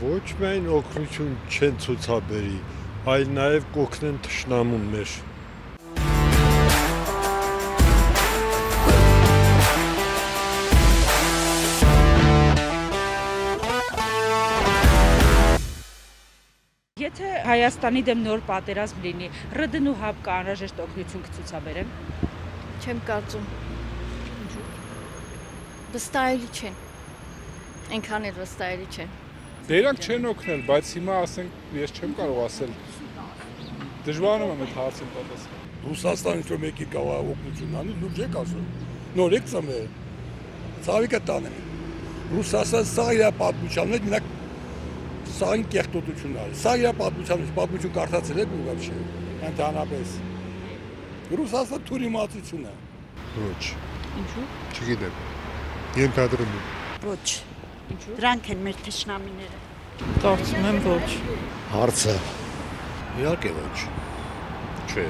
Ոչ միայն օգնություն չեն ցուցաբերի, այլ նաև կօգնեն թշնամուն մեր։ Եթե Հայաստանի դեմ նոր պատերազմ լինի, ՌԴՆ ու ՀԱԲ կանրաժեշտ օգնություն կցուցաբերեն։ Չեմ կարծում։ Վստահելի չեն։ Այնքան էլ վստահելի չեն։ Դրանք չեն օգնել, բայց հիմա ասենք ես չեմ կարող ասել։ Դժվարում եմ այդ հարցին պատասխանել։ Ռուսաստանից որ մեկի կարող օգնություն անի, լուրջ եք ասում։ Նոր եք ծմել։ Ցավիկը տանը։ Ռուսաստան սա իր պատմության մեջ մենակ սային կեղտոտություն արի։ Սա իր պատմության մեջ պատմություն կարդացել եք ու ոչ։ Ընդհանրապես։ Ռուսաստան թուրիմացություն է։ Ոչ, Ինչու։ չգիտեմ։ Ենթադրում եմ։ Ոչ։ Ինչու։ Դրանք են մեր թշնամիները։ Կարծում եմ ոչ։ Հարցը իհարկե ոչ։ Չէ։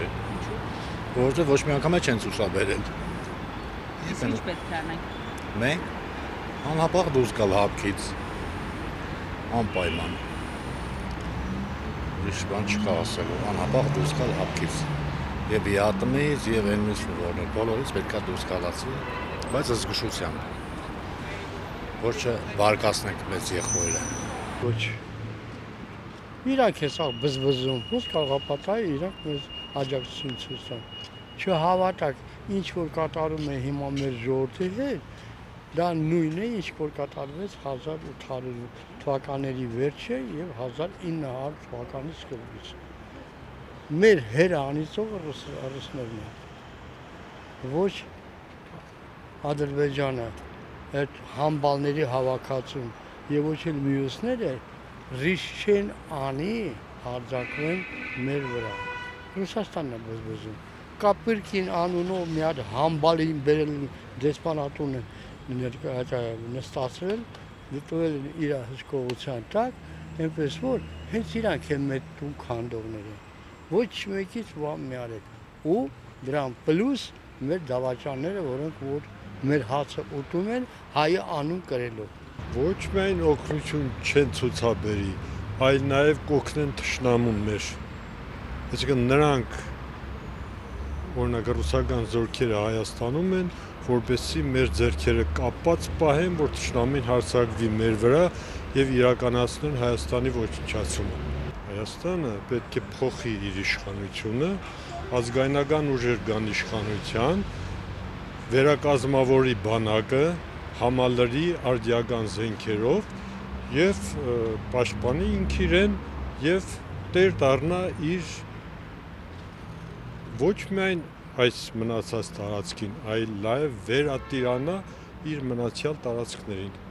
Որովհետև ոչ մի անգամ չեն ցուսաբերել։ Իսկ ինչ պետք է անենք։ Մենք անհապաղ դուրս գալ հապկից անպայման։ Իշ բան չկա ասելու, անհապաղ դուրս գալ հապկից։ Եվ ԵԱՏՄ-ից, եւ այնպես որն բոլորից պետքա դուրս գալացի, բայց զգուշությամբ։ Ոչ թե բարկացնենք մեծ եղբորը։ Ոչ։ Իրանք է սա բզբզում, ոնց կարող է պատահի իրանք մեզ աջակցություն ցույց տան։ Չհավատակ, ինչ որ կատարում է հիմա մեր ժողովրդի հետ, դա նույնն է, ինչ որ կատարվեց 1800 թվականների վերջը եւ 1900 թվականի սկզբից։ Մեր հերանիցողը ռուսներն են։ Ոչ Ադրբեջանը այդ համբալների հավաքածուն եւ ոչ էլ մյուսները ռիսկ չեն անի հարձակվեն մեր վրա։ Ռուսաստանն է բզբզում։ Կապիրկին անունով մի հատ համբալին բերել դեսպանատուն նստացրել, դիտվել իր հսկողության տակ, այնպես որ հենց իրանք են մեր տուն քանդողները։ Ոչ մեկից բան մի արել։ Ու դրան պլյուս մեր դավաճանները, որոնք որ մեր հացը ուտում են հայը անուն կրելով։ Ոչ միայն օգնություն չեն ցուցաբերի, այլ նաև կօգնեն թշնամուն մեր։ Այսինքն նրանք օրինակ ռուսական զորքերը Հայաստանում են, որպեսզի մեր ձեռքերը կապված պահեն, որ թշնամին հարցակվի մեր վրա եւ իրականացնեն Հայաստանի ոչնչացումը։ Հայաստանը պետք է փոխի իր իշխանությունը, ազգայնական ուժեր կան իշխանության, վերակազմավորի բանակը, համալրի արդիական զենքերով եւ պաշտպանի ինք իրեն եւ տեր դառնա իր ոչ միայն այս մնացած տարածքին, այլ նաև վերատիրանա իր մնացյալ տարածքներին։